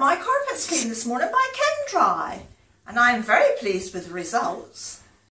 my carpets cleaned this morning by Ken Dry and I'm very pleased with the results.